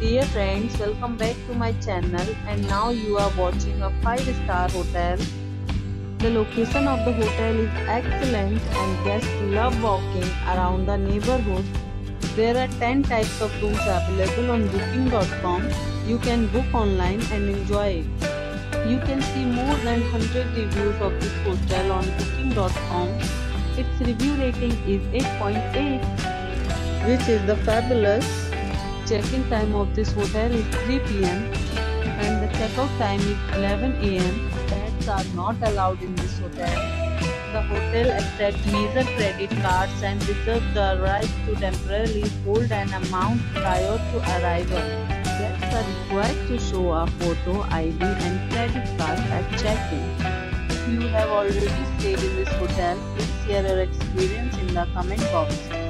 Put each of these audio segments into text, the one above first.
Dear friends, welcome back to my channel and now you are watching a 5 star hotel. The location of the hotel is excellent and guests love walking around the neighborhood. There are 10 types of rooms available on booking.com. You can book online and enjoy it. You can see more than 100 reviews of this hotel on booking.com. Its review rating is 8.8 which is the fabulous. Check-in time of this hotel is 3 pm and the check-out time is 11 am. Pets are not allowed in this hotel. The hotel accepts major credit cards and reserves the right to temporarily hold an amount prior to arrival. Guests are required to show a photo ID and credit card at check-in. If you have already stayed in this hotel, please share your experience in the comment box.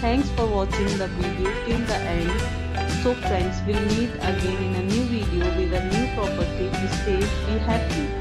Thanks for watching the video till the end. So friends, we'll meet again in a new video with a new property. Stay, be happy.